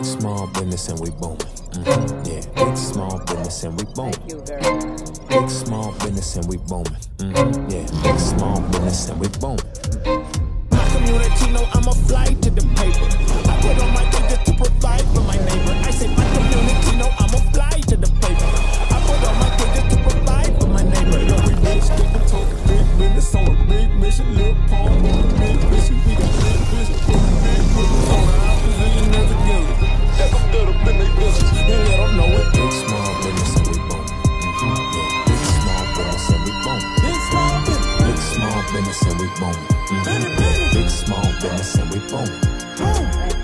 Big small business and we booming. Mm-hmm. Yeah, big small business and we booming. Thank you very much. Big small business and we booming. Mm-hmm. Yeah, big small business and we booming. My community know I'm a flight to the paper. I put on my thing just to provide for my neighbor. I say my community know I'm a flight to the paper. I put on my thing just to provide for my neighbor. Yo, we rich, nigga, talk big business on a big mission. Lil Pump business and we booming. Mm-hmm. Big small business and we booming. Boom.